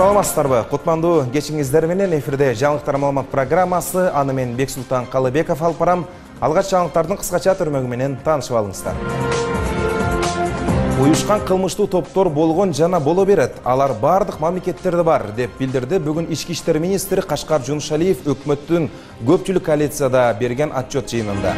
саламатсыздарбы кутмандуу кечиңиздер менен эфирде жаңылыктар маалымат программасы аны мен бексултан калыбеков алып барам. Алгач жаңылыктардын кыскача түрмөгү менен алыңыздар. Уюшкан кылмыштуу топтор болгон жана боло берет. Алар баардык мамлекеттерде бар деп билдирди бүгүн ички иштер министри кашкар жунушалиев өкмөттүн көпчүлүк коалицияда берген отчет жыйынында.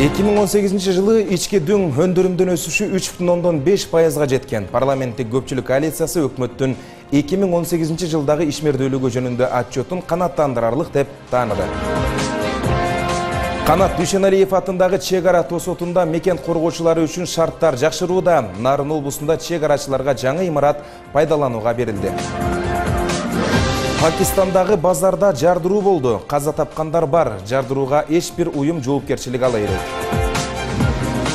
2018 жылы ички дүң өндүрүмдүн өсүшү 3,5 пайызга жеткен. Парламенттик көпчүлүк коалициясы өкмөттүн 2018 жылдагы ишмердүүлүгү жөнүндө отчетун канааттандырарлык деп тааныды. Канат Дүйшеналиев атындагы чек ара тосотунда мекен коргоочулары үчүн шарттар жакшырууда. Нарын облусунда чек арачыларга жаңы имарат пайдаланууга берилди. Пакистандагы базарда жардыруу болду. Каза тапкандар бар. Жардырууга эч бир уюм жоопкерчилик ала элек.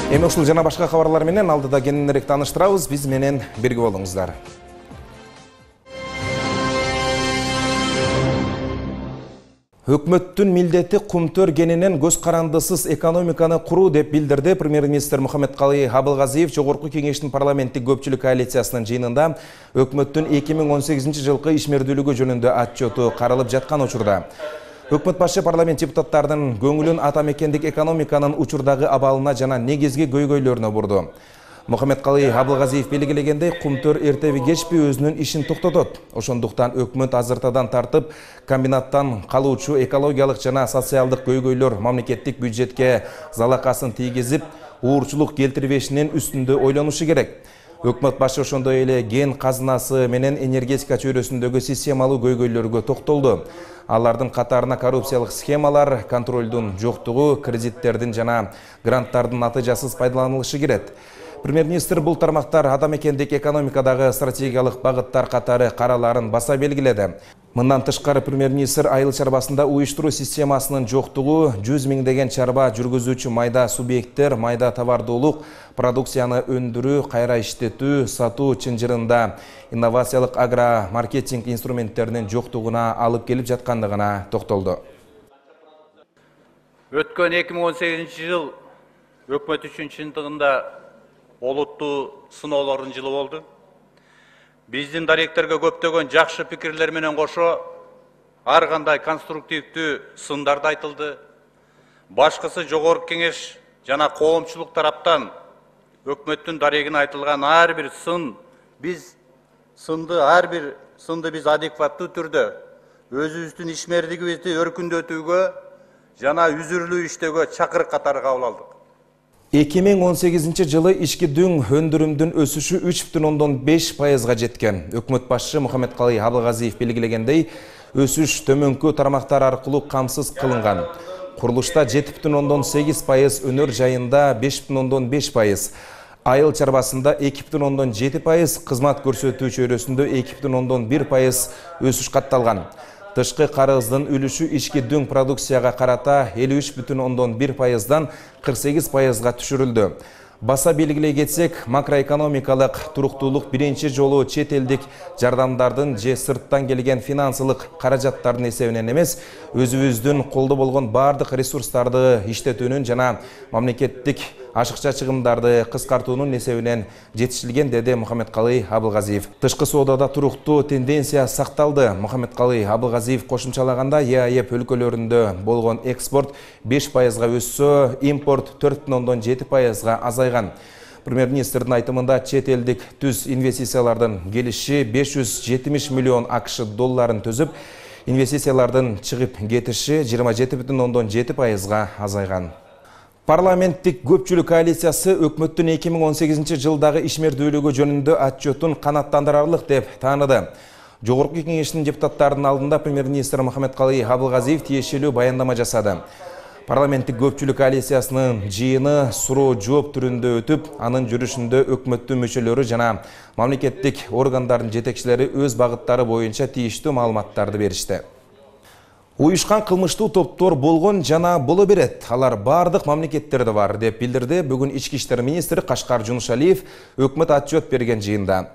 Эми ушул жана башка кабарлар менен алдыда кененирээк тааныштырабыз. Биз менен бирге болуңуздар. Өкмөттүн милдети кумтөр кенинен көз карандысыз экономиканы куруу деп билдирди премьер-министр Мухаммедкалый Абылгазиев. Жогорку кеңештин парламенттик көпчүлүк коалициясынын жыйынында өкмөттүн 2018 жылкы ишмердүүлүгү жөнүндө отчету каралып жаткан учурда. Өкмөт башы парламент депутаттарынын көңүлүн ата мекендик экономиканын учурдагы абалына жана негизги көйгөйлөрүнө бурду Мухаммедкалый Абылгазиев белгилегендей кумтөр эртеби кечпи өзүнүн ишин токтотот. Ошондуктан өкмөт азыртадан тартып комбинаттан калуучу экологиялык жана социалдык көйгөйлөр мамлекеттик бюджетке залакасын тийгизип, уурчулук келтирбешинин үстүндө ойлонушу керек. Өкмөт башы ошондой эле ген казынасы менен энергетика чөйрөсүндөгү системалуу көйгөйлөргө токтолду. Алардын катарына коррупциялык схемалар, контролдун жоктугу, кредиттердин жана гранттардын натыйжасыз пайдаланылышы кирет. Премьер-министр бұл тармақтар адам мекендик экономикадағы стратегиялық бағыттар қатары қараларын баса белгіледі. Мындан тышқары премьер-министр айыл чарбасында уюштуруу системасынын жоқтығы, 100 миңдеген чарба жүргүзүүчү майда субъекттер майда товардуулук продукцияны өндүрүү, кайра иштетүү, сатуу чынжырында инновациялык агро маркетинг инструменттеринин жоктугуна алып келип жаткандыгына токтолду. Өткөн 2018 жыл өкмөт үчүн чындыгында олуттуу сыноолордун жылы болду. Биздин даректерге көптөгөн жакшы пикирлер менен кошо ар кандай конструктивдүү сындар да айтылды. Башкысы жогорку кеңеш жана коомчулук тараптан өкмөттүн дарегине айтылган ар бир сын биз сынды ар бир сынды биз адекваттуу түрдө өзүбүздүн ишмердигибизди өркүндөтүүгө жана үзүрлүү иштөөгө чакырык катары кабыл алдык эки миң он сегизинчи жылы ички дүң өндүрүмдүн өсүшү үч бүтүн ондон беш пайызга жеткен. Өкмөт башчы мухаммедкалый абылгазиев белгилегендей өсүш төмөнкү тармактар аркылуу камсыз кылынган. Курулушта жети бүтүн ондон сегиз пайыз өнөр жайында беш бүтүн ондон беш пайыз. Айыл чарбасында эки бүтүн ондон жети пайыз кызмат көрсөтүү чөйрөсүндө эки бүтүн ондон бир пайыз өсүш катталган. Тышқы қарыздың үліші ішкі дүң продукцияға қарата 53,1 пайыздан 48 пайызға түшірілді. Баса белгілей кетсек, макроэкономикалық туруктуулук биринчи жолу чет элдик жардамдардын же сырттан келген финансылык каражаттардын эсебинен эмес, өзүбүздүн колдо болгон бардык ресурстарды иштетүүнүн жана мамлекеттик ашыкча чыгымдарды кыскартуунун эсебинен жетишилген деди Мухаммедкалый Абылгазиев. Тышкы соодада туруктуу тенденция сакталды. Мухаммедкалый Абылгазиев кошумчалаганда ЕАЭП өлкөлөрүндө болгон экспорт 5 пайызга өссө, импорт 4,7 пайызга азайган. Премьер-министрдин айтымында чет элдик түз инвестициялардын келиши 570 миллион акш долларын төзүп, инвестициялардын чыгып кетиши 27,7 пайызга азайган. Парламенттик көпчүлүк коалициясы өкмөттүн 2018 жылдагы ишмердүүлүгү жөнүндө отчетун канааттандырарлык деп тааныды. Жогорку кеңештин депутаттарынын алдында премьер-министр Мухаммедкалый Абылгазиев тиешелүү баяндама жасады. Парламенттик көпчүлүк коалициясынын жыйыны суроо жооп түрүндө өтүп, анын жүрүшүндө өкмөттүн мүчөлөрү жана мамлекеттик органдардын жетекчилери өз багыттары боюнча тийиштүү маалыматтарды беришти. Уюшкан кылмыштуу топтор болгон жана боло берет. Алар бардык мамлекеттерде бар деп билдирди бүгүн ички иштер министри Кашкар Жунушалиев өкмөт отчет берген жыйында.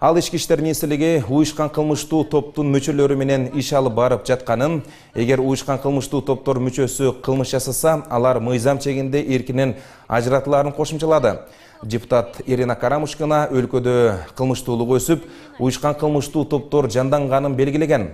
ал ички иштер министрлиги уюшкан кылмыштуу топтун мүчөлөрү менен иш алып барып жатканын эгер уюшкан кылмыштуу топтор мүчөсү кылмыш жасаса алар мыйзам чегинде эркинен ажыратылаарын кошумчалады депутат ирина карамушкина өлкөдө кылмыштуулук өсүп уюшкан кылмыштуу топтор жанданганын белгилеген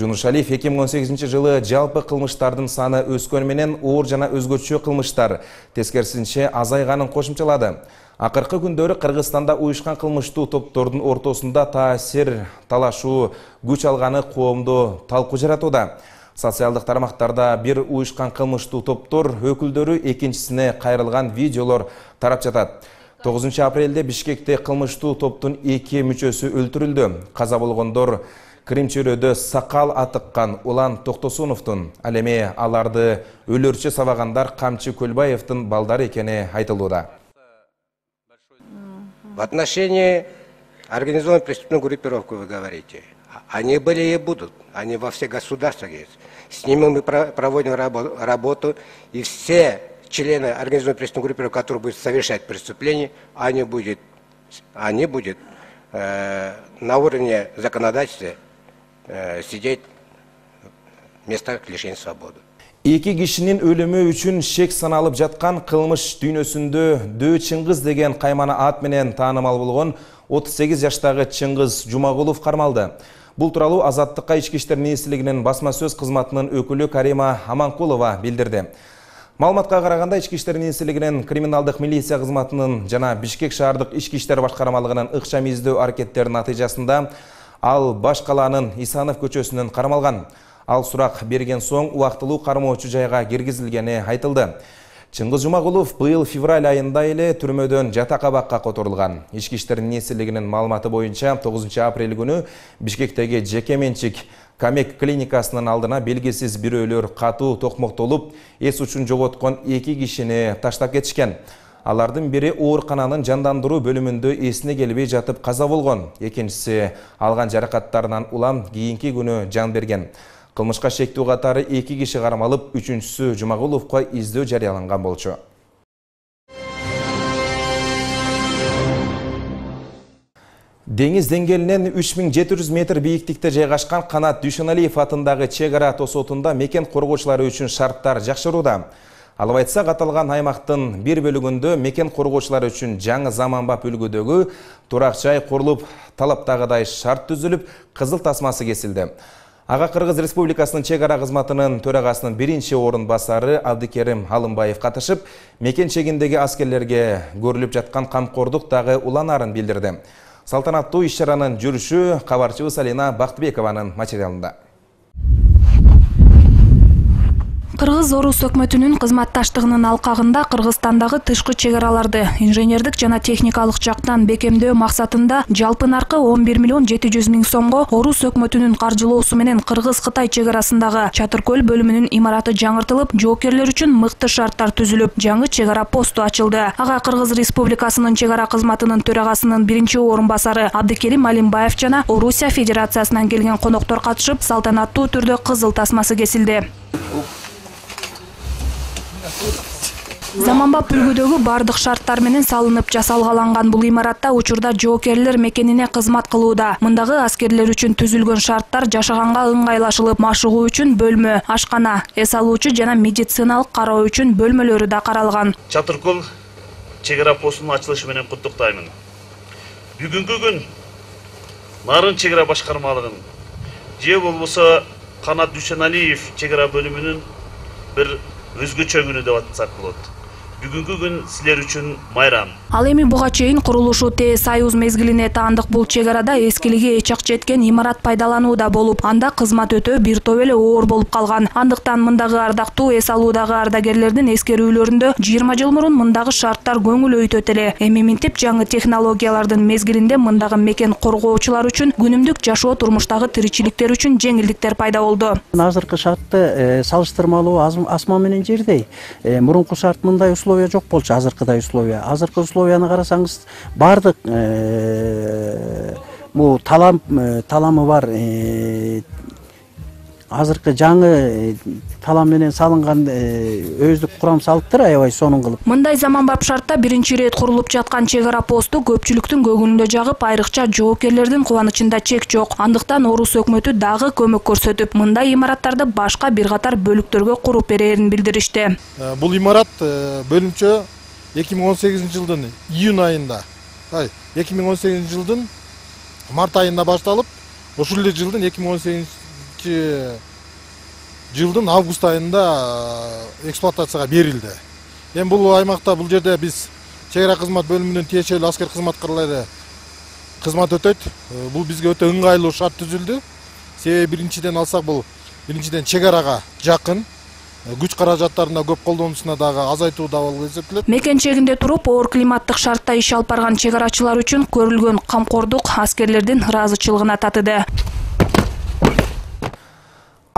жунушалиев эки миң он сегизинчи жылы жалпы кылмыштардын саны өскөнү менен оор жана өзгөчө кылмыштар. Тескерисинче азайганын кошумчалады. Акыркы күндөрү кыргызстанда уюшкан кылмыштуу топтордун ортосунда таасир талашуу күч алганы коомдо талкуу жаратууда. Социалдык тармактарда бир уюшкан кылмыштуу топтор өкүлдөрү экинчисине кайрылган видеолор тарап жатат. Тогузунчу апрелде бишкекте кылмыштуу топтун эки мүчөсү өлтүрүлдү. Каза болгондор крим чөйрөдө сакал атыккан улан токтосуновдун ал аларды өлөрчө сабагандар камчы көлбаевдин балдары экени айтылууда. В отношении организованной преступной группировки вы говорите. Они были и будут. Они во всех государствах есть. С ними мы проводим работу. И все члены организованной преступной группировки, которые будут совершать преступления, они будут, они будут э, на уровне законодательства сидеть в местах лишения свободы. Эки кишинин өлүмү үчүн шек саналып жаткан кылмыш дүйнөсүндө Дөө Чыңгыз деген каймана ат менен таанымал болгон 38 жаштагы Чыңгыз Жумагулов кармалды. Бул тууралуу Азаттыкка ички иштер министрлигинин басма сөз кызматынын өкүлү Карима Аманкулова билдирди. Малыматқа қарағанда ішкі іштер министрлігінен криминалдық милиция қызматының жана Бишкек шаардык ішкі іштер башқармалығының ықшам издөө аракеттерінің натыйжасында ал баш қаланың Исанов көчөсүнөн қармалған. Ал сұрақ берген соң уақытылуу кармоочу жайға киргизилгени айтылды. Чыңгыз Жумагулов быйыл февраль айында эле түрмөдөн жата кабакка которулган. Ички иштер министрлигинин маалыматы боюнча 9 апрель күнү Бишкектеги жеке менчик камек клиникасынын алдына белгисиз бирөөлөр катуу токмоктолуп эс учун жоготкон эки кишини таштап кетишкен алардын бири оорукананын жандандыруу бөлүмүндө эсине келбей жатып каза болгон. Экинчиси алган жаракаттарынан улам кийинки күнү жан берген. Кылмышка шектүү катары эки киши кармалып үчүнчүсү жумагуловго издөө жарыяланган болчу. Деңиз деңгээлинен 3700 метр бийиктикте жайгашкан Канат Дүйшөналиев атындагы чек ара тосотунда мекен коргоочулары үчүн шарттар жакшырууда. Алып айтсак, аталган аймактын бир бөлүгүндө мекен коргоочулары үчүн жаңы заманбап үлгүдөгү турак жай курулуп, талаптагыдай шарт түзүлүп, кызыл тасмасы кесилди. Ага Кыргыз Республикасынын чек ара кызматынын төрагасынын биринчи орун басары Абдыкерим Алымбаев катышып, мекен чегиндеги аскерлерге көрүлүп жаткан камкордук дагы уланарын билдирди. Салтанаттуу иш-чаранын жүрүшү кабарчыбыз Алина Бактыбекованын материалында. Кыргыз орус өкмөтүнүн кызматташтыгынын алкагында кыргызстандагы тышкы чек араларды инженердик жана техникалык жактан бекемдөө максатында жалпы наркы он бир миллион жети жүз миң сомго орус өкмөтүнүн каржылоосу менен кыргыз кытай чек арасындагы чатыр көл бөлүмүнүн имараты жаңыртылып жоокерлер үчүн мыкты шарттар түзүлүп жаңы чек ара посту ачылды. Ага кыргыз республикасынын чек ара кызматынын төрагасынын биринчи орун басары абдыкерим алимбаев жана орусия федерациясынан келген коноктор катышып салтанаттуу түрдө кызыл тасмасы кесилди заманбап үлгүдөгү баардык шарттар менен салынып жасалгаланган бул имаратта учурда жоокерлер мекенине кызмат кылууда. Мындагы аскерлер үчүн түзүлгөн шарттар жашаганга ыңгайлашылып машыгуу үчүн бөлмө ашкана эс алуучу жана медициналык кароо үчүн бөлмөлөрү да каралган. Чатыр көл чек ара постунун ачылышы менен куттуктаймын бүгүнкү күн нарын чек ара башкармалыгын же болбосо канат дүйшөналиев чек ара бөлүмүнүн бир ვიზგვი ჩვენგვინი დავაცაკლოთ бүгүнкү күн силер үчүн майрам. Ал эми буга чейин курулушу тез союз мезгилине таандык бул чек арада эскилиги эч ак жеткен имарат пайдаланууда болуп анда кызмат өтөө бир топ эле оор болуп калган. Андыктан мындагы ардактуу эс алуудагы ардагерлердин эскерүүлөрүндө жыйырма жыл мурун мындагы шарттар көңүл өйтөт эле эми минтип жаңы технологиялардын мезгилинде мындагы мекен коргоочулар үчүн күнүмдүк жашоо турмуштагы тиричиликтер үчүн жеңилдиктер пайда болду. Азыркы шартты э, салыштырмалуу асман менен жердей. Э, мурунку шарт мындай условия жок болчу азыркыдай условия азыркы условияны карасаңыз баардык э, талам э, таламы бар азыркы жаңы талап менен салынган өздүк курам салыктар аябай сонун кылып. Мындай заманбап шартта биринчи ирет курулуп жаткан чек ара посту көпчүлүктүн көңүлүндө жагып айрыкча жоопкерлердин кубанычында чек жок. Андыктан орус өкмөтү дагы көмөк көрсөтүп мындай имараттарды башка бир катар бөлүктөргө куруп берерин билдиришти. Бул имарат бөлүмчө эки миң он сегизинчи жылдын июнь айында. Эки миң он сегизинчи жылдын март айында башталып ушул эле жылдын эки миң он сегизинчи жылдын август айында эксплуатацияга берилди эми бул аймакта бул жерде биз чек ара кызмат бөлүмүнүн тиешелүү аскер кызматкерлери кызмат өтөйт бул бизге өтө ыңгайлуу шарт түзүлдү себеби биринчиден алсак бул биринчиден чек арага жакын күч каражаттарына көп колдонуусуна дагы азайтуу да болуп эсептелет мекен чегинде туруп оор климаттык шартта иш алып барган чек арачылар үчүн көрүлгөн камкордук аскерлердин ыраазычылыгына татыды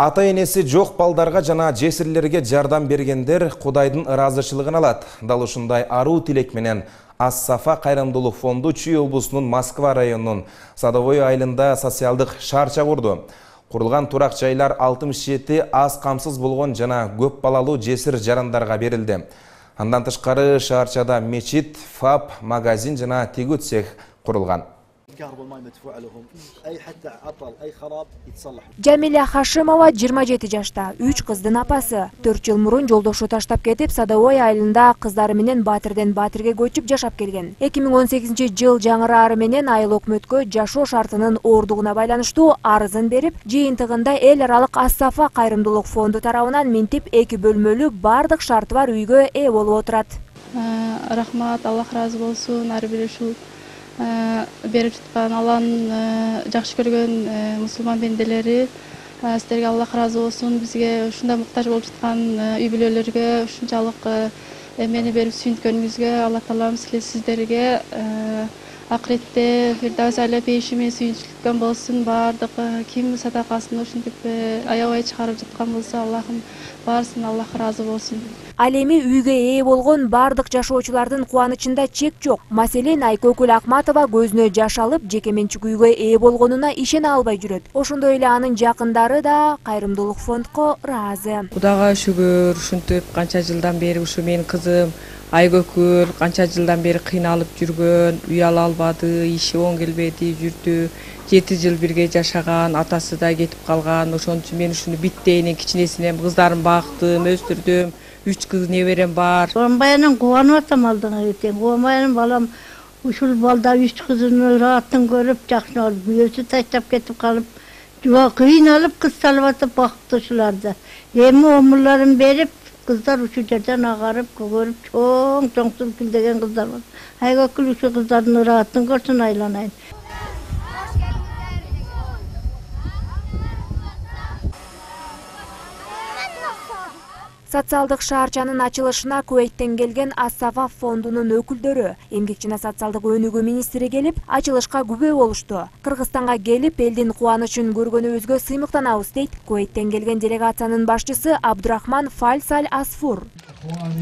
ата энеси жок балдарга жана жесирлерге жардам бергендер кудайдын ыраазычылыгын алат. Дал ушундай аруу тилек менен ас сафа кайрымдуулук фонду чүй облусунун москва районунун садовой айылында социалдык шаарча курду. Курулган турак жайлар алтымыш жети аз камсыз болгон жана көп балалуу жесир жарандарга берилди. Андан тышкары шаарчада мечит фаб магазин жана тигүү цех курулган жамиля хашимова жыйырма жети жашта үч кыздын апасы төрт жыл мурун жолдошу таштап кетип садовой айылында кыздары менен батирден батирге көчүп жашап келген эки миң он сегизинчи жыл жаңыраары менен айыл өкмөткө жашоо шартынын оордугуна байланыштуу арызын берип жыйынтыгында эл аралык ас сафа кайрымдуулук фонду тарабынан минтип эки бөлмөлүү баардык шарты бар үйгө ээ болуп отурат рахмат аллах ыраазы болсун ары бир ушул берип жаткан алланын жакшы көргөн мусулман бенделери сиздерге аллах ыраазы болсун бизге ушундай муктаж болуп жаткан үй бүлөлөргө ушунчалык эмени берип сүйүнткөнүңүзгө алла таалам сиздерге акыретте фирдавс айла пейишими сүйүнчүлүккөн болсун баардык ким садакасын ушинтип аябай чыгарып жаткан болсо аллахым баарысына аллах ыраазы болсун. Ал эми үйгө ээ болгон баардык жашоочулардын кубанычында чек жок. Маселен айкөкүл акматова көзүнө жаш алып жеке менчик үйгө ээ болгонуна ишене албай жүрөт. Ошондой эле анын жакындары да кайрымдуулук фондко ыраазы кудайга шүгүр ушинтип канча жылдан бери ушу менин кызым айкөкүл канча жылдан бери кыйналып жүргөн үй ала албады иши оң келбеди жүрдү жети жыл бирге жашаган атасы да кетип калган. Ошон үчүн мен ушуну биттейинен кичинесинен кыздарымды бактым өстүрдүм. Үч кыз неберем бар. Кубанбай анан кубанып атам алдыңа кетейин кубанбай анан балам ушул балда үч кыздын ыраатын көрүп жакшы болуп күйөөсү таштап кетип калып кыйналып кыз салып атып бактты ушуларды эми омурларын берип кыздар ушул жерден агарып көгөрүп чоң чоң сүлкүлдөгөн кыздар бар. Айкөкүл ушул кыздардын ыраатын көрсүн айланайын социалдык шаарчанын ачылышына кувейттен келген ас сафа фондунун өкүлдөрү эмгек жана социалдык өнүгүү министри келип ачылышка күбө болушту. Кыргызстанга келип элдин кубанычын көргөнүбүзгө сыймыктанабыз дейт. Кувейттен келген делегациянын башчысы абдурахман фальсаль асфур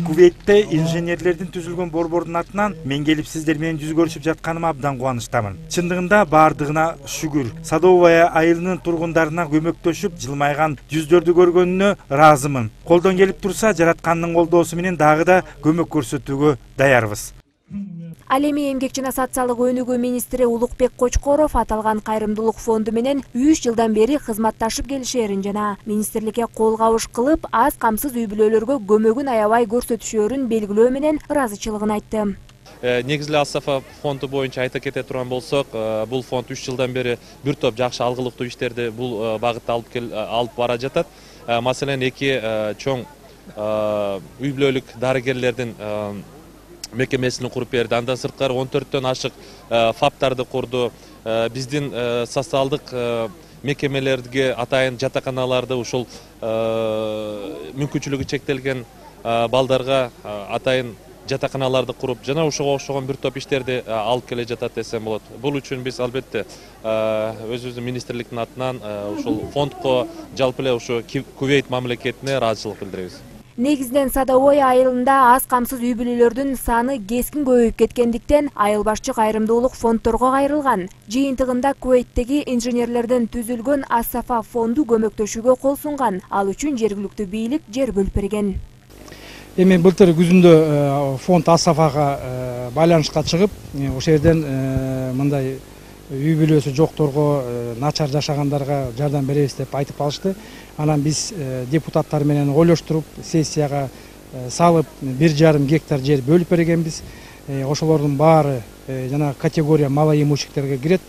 кувейтте инженерлердин түзүлгөн борбордун атынан мен келип сиздер менен жүз көрүшүп жатканыма абдан кубанычтамын чындыгында баардыгына шүгүр. Садовая айылынын тургундарына көмөктөшүп жылмайган жүздөрдү көргөнүнө ыраазымын колдон келип турса жараткандын колдоосу менен дагы да көмөк көрсөтүүгө даярбыз. Ал эми эмгек жана социалдык өнүгүү министри улукбек кочкоров аталган кайрымдуулук фонду менен үч жылдан бери кызматташып келишээрин жана министрликке кол кабыш кылып аз камсыз үй бүлөлөргө көмөгүн аябай көрсөтүшөөрүн белгилөө менен ыраазычылыгын айтты. Негизи эле ас сафа фонду боюнча айта кете турган болсок бул фонд үч жылдан бери бир топ жакшы алгылыктуу иштерди бул багытта алып алып бара жатат. Маселен эки чоң үй бүлөлүк дарыгерлердин мекемесин куруп берди андан сырткары он төрттөн ашык фабтарды курду биздин социалдык мекемелерге атайын жатаканаларды ушул мүмкүнчүлүгү чектелген балдарга атайын жатаканаларды куруп жана ошого окшогон бир топ иштерди алып келе жатат десем болот. Бул үчүн биз албетте өзүбүздүн министрликтин атынан ушул фондко жалпы эле кувейт мамлекетине ыраазычылык билдиребиз. Негизинен садовой айылында аз камсыз үй бүлөлөрдүн саны кескин көбөйүп кеткендиктен айыл башчы кайрымдуулук фондторго кайрылган. Жыйынтыгында кувейттеги инженерлерден түзүлгөн асафа фонду көмөктөшүүгө кол сунган ал үчүн жергиликтүү бийлик жер бөлүп берген. Эми былтыр күзүндө фонд асафага байланышка чыгып ошол жерден мындай үй бүлөсү жокторго начар жашагандарга жардам беребиз деп айтып калышты анан биз депутаттар менен ойлоштуруп сессияга салып бир жарым гектар жер бөлүп бергенбиз. Ошолордун баары жана категория малоимущиктерге кирет.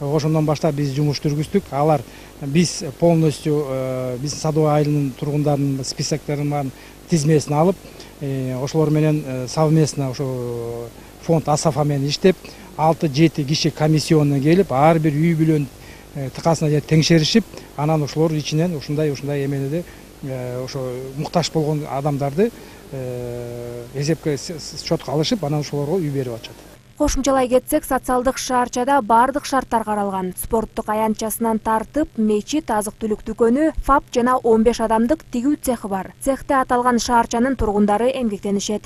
Ошондон баштап биз жумуш жүргүздүк. Алар биз полностью биз садовый айылынын тургундарынын списокторун тизмесин алып ошолор менен совместно ошо фонд асафа менен иштеп алты жети киши комиссионный келип ар бир үй бүлөнүн тыкасына чейин теңшеришип анан ошолор ичинен ушундай ушундай эмелерди ошо муктаж болгон адамдарды эсепке счетко алышып анан ошолорго үй берип атышат. Кошумчалай кетсек социалдык шаарчада баардык шарттар каралган. Спорттук аянтчасынан тартып мечит азык түлүк дүкөнү фап жана он беш адамдык тигүү цехи бар. Цехте аталган шаарчанын тургундары эмгектенишет.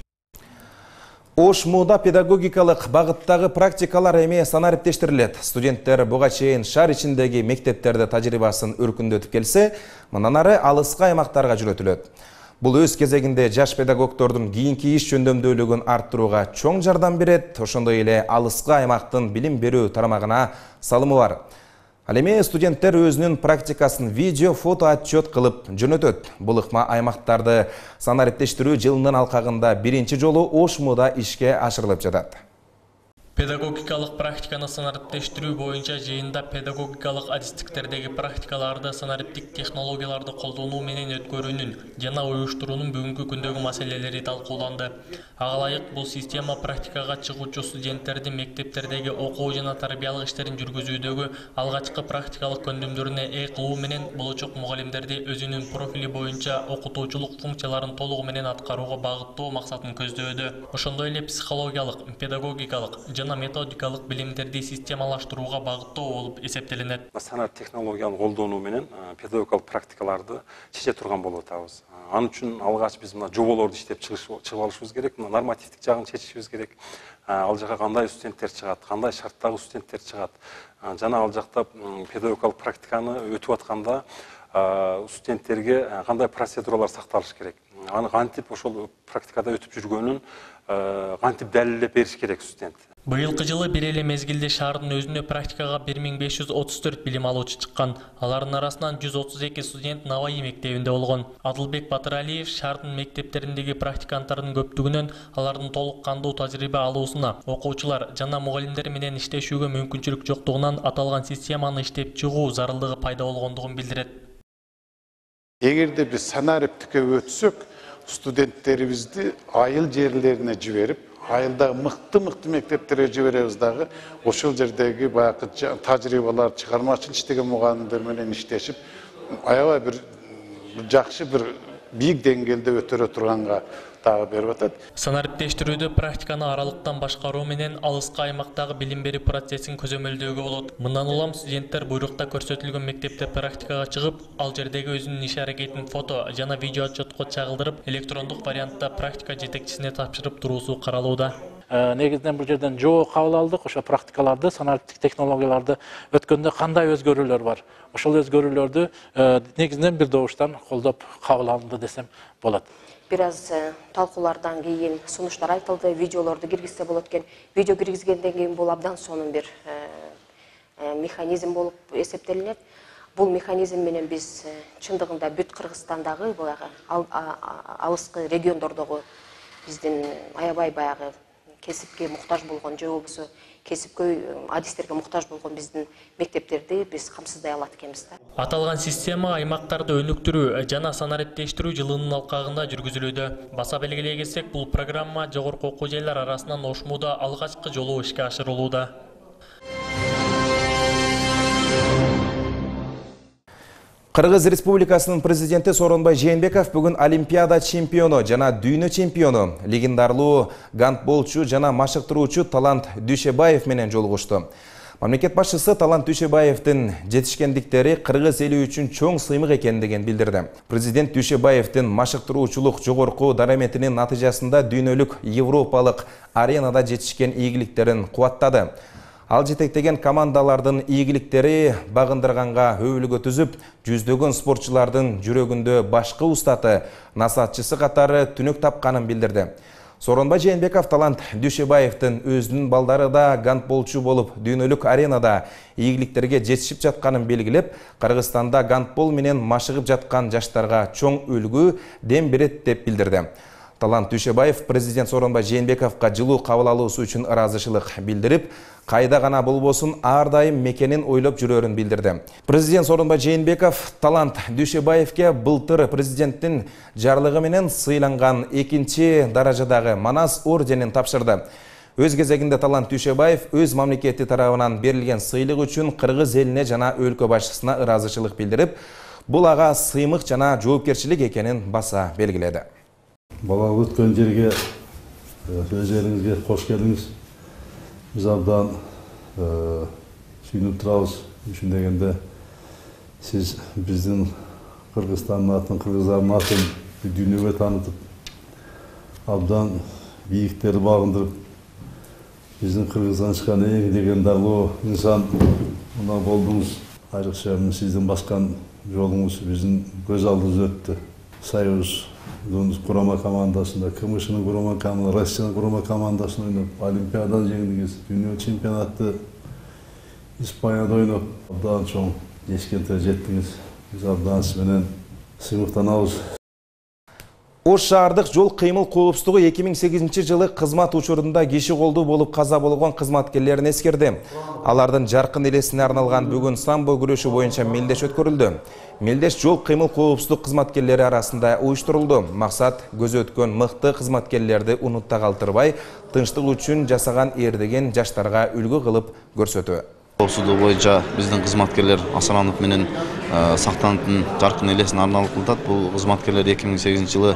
Ош мода педагогикалык багыттагы практикалар эми санариптештирилет студенттер буга чейин шаар ичиндеги мектептерде тажрыйбасын өркүндөтүп келсе мындан ары алыскы аймактарга жөнөтүлөт бул өз кезегинде жаш педагогдордун кийинки иш жөндөмдүүлүгүн арттырууга чоң жардам берет ошондой эле алыскы аймактын билим берүү тарамагына салымы бар. Ал эми студенттер өзүнүн практикасын видео фото отчет кылып жөнөтөт. Бул ыкма аймактарды санариптештирүү жылынын алкагында биринчи жолу ош муда ишке ашырылып жатат. Педагогикалык практиканы санариптештирүү боюнча жыйында педагогикалык адистиктердеги практикаларды санариптик технологияларды колдонуу менен өткөрүүнүн жана уюштуруунун бүгүнкү күндөгү маселелери талкууланды. Ага ылайык бул система практикага чыгуучу студенттерди мектептердеги окуу жана тарбиялык иштерин жүргүзүүдөгү алгачкы практикалык көндүмдөрүнө ээ кылуу менен болочок мугалимдерди өзүнүн профили боюнча окутуучулук функцияларын толугу менен аткарууга багыттоо максатын көздөөдө ошондой эле психологиялык педагогикалык жана методикалык билимдерди системалаштырууга багыттоо болуп эсептелинет санар технологиялык колдонуу менен педагогикалык практикаларды чече турган болуп атабыз ал үчүн алгач биз мына жоболорду иштеп чыгып алышыбыз керек мына нормативдик жагын чечишибиз керек. Ал жака кандай студенттер чыгат кандай шарттагы студенттер чыгат жана ал жакта педагогикалык практиканы өтүп атканда студенттерге кандай процедуралар сакталыш керек? Аны кантип ошол практикада өтүп жүргөнүн кантип далилдеп бериш керек студент. Быйылкы жылы бир эле мезгилде шаардын өзүнө практикага бир миң беш жүз отуз төрт билим алуучу чыккан алардын арасынан жүз отуз эки студент наваи мектебинде болгон адылбек батыралиев шаардын мектептериндеги практиканттардын көптүгүнөн алардын толук кандуу тажрыйба алуусуна окуучулар жана мугалимдер менен иштешүүгө мүмкүнчүлүк жоктугунан аталган системаны иштеп чыгуу зарылдыгы пайда болгондугун билдирет эгерде биз санариптикке өтсөк студенттерибизди айыл жерлерине жиберип айылдагы мыкты мыкты мектептерге жиберебиз дагы ошол жердеги баягы тажрыйбалар чыгармачыл иштеген мугалимдер менен иштешип аябай бир жакшы бир бийик деңгээлде өтөрө турганга дагы берип атат. Санариптештирүүдө практиканы аралыктан башкаруу менен алыскы аймактагы билим берүү процессин көзөмөлдөөгө болот. Мындан улам студенттер буйрукта көрсөтүлгөн мектепте практикага чыгып ал жердеги өзүнүн иш аракетин фото жана видео отчетко чагылдырып электрондук вариантта практика жетекчисине тапшырып туруусу каралууда негизинен бул жерден жоо кабыл алдык ошо практикаларды санариптик технологияларды өткөндө кандай өзгөрүүлөр бар? Ошол өзгөрүүлөрдү негизинен бир добуштан колдоп кабыл алынды десем болот. Бир аз талкуулардан кийин сунуштар айтылды видеолорду киргизсе болот экен. Видео киргизгенден кийин бул абдан сонун бир механизм болуп эсептелинет. Бул механизм менен биз чындыгында бүт кыргызстандагы баягы алыскы региондордогу биздин аябай баягы кесипке муктаж болгон же болбосо кесипкөй адистерге муктаж болгон биздин мектептерди биз камсыздай алат экенбиз да. Аталган система аймактарды өнүктүрүү жана санариптештирүү жылынын алкагында жүргүзүлүүдө. Баса белгилей кетсек бул программа жогорку окуу жайлар арасынан ош муда алгачкы жолу ишке ашырылууда Кыргыз Республикасынын президенти Сооронбай Жээнбеков бүгүн Олимпиада чемпиону жана дүйнө чемпиону, легендарлуу гандболчу жана машыктыруучу Талант Дүйшебаев менен жолугушту. мамлекет башчысы талант дүйшебаевдин жетишкендиктери кыргыз эли үчүн чоң сыймык экендигин билдирди президент дүйшебаевдин машыктыруучулук жогорку дараметинин натыйжасында дүйнөлүк европалык аренада жетишкен ийгиликтерин кубаттады ал жетектеген командалардын ийгиликтери багындырганга өбүлгө түзүп жүздөгөн спортчулардын жүрөгүндө башкы устаты насаатчысы катары түнөк тапканын билдирди. Сооронбай жээнбеков талант дүйшебаевдин өзүнүн балдары да гандболчу болуп дүйнөлүк аренада ийгиликтерге жетишип жатканын белгилеп кыргызстанда гандбол менен машыгып жаткан жаштарга чоң үлгү дем берет деп билдирди. Талант дүйшебаев президент сооронбай жээнбековго жылуу кабыл алуусу үчүн ыраазычылык билдирип кайда гана болбосун ар дайым мекенин ойлоп жүрөрүн билдирди президент сооронбай жээнбеков талант дүйшебаевке былтыр президенттин жарлыгы менен сыйланган экинчи даражадагы манас орденин тапшырды өз кезегинде талант дүйшебаев өз мамлекети тарабынан берилген сыйлык үчүн кыргыз элине жана өлкө башчысына ыраазычылык билдирип бул ага сыймык жана жоопкерчилик экенин баса белгиледи бала өткен жерге өз еліңізге қош келдіңіз. Біз абдан сүйініп тұрамыз. Үшін дегенде сіз біздің қырғызстанның атын қырғыздардың атын дүниеге танытып абдан биіктерді бағындырып біздің қырғыздан шыққан ең деген инсан мына болдыңыз. Айрықша сіздің басқан жолыңыз біздің көз алдымызда өтті. Союз құрама командасында кмш ның құрама команда россияның құрама командасында ойнап олимпиаданы жеңдіңіз дүние чемпионатты испанияда ойнап абдан чоң жетишкенге жеттіңіз. Біз абдан сізбенен сыймыктанабыз ош шаардык жол кыймыл коопсуздугу 2008 жылы кызмат учурунда киши колдуу болуп каза болгон кызматкерлерин эскерди. Алардын жаркын элесине арналган бүгүн самбо күрөшү боюнча мелдеш өткөрүлдү. Мелдеш жол кыймыл коопсуздук кызматкерлери арасында уюштурулду. Максат көзү өткөн мыкты кызматкерлерди унутта калтырбай тынчтык үчүн жасаган эрдеген жаштарга үлгү кылып көрсөтүү коопсуздугу боюнча биздин кызматкерлер асананов менен сактановдун жаркын элесине арналып кылынат бул кызматкерлер эки миң сегизинчи жылы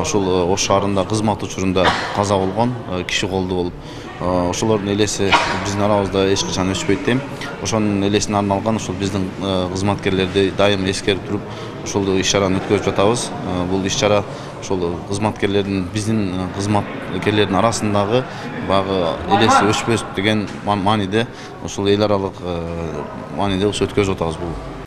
ушул ош шаарында кызмат учурунда каза болгон киши колдуу болуп ошолордун элеси биздин арабызда эч качан өчпөйт дейм. Ошонун элесине арналган ушул биздин кызматкерлерди дайым эскерип туруп ушул иш чараны өткөрүп жатабыз. Бул иш чара ошол кызматкерлердин биздин кызматкерлердин арасындагы баягы элеси өчпөс деген мааниде ушул эл аралык мааниде өткөзүп атабыз бул.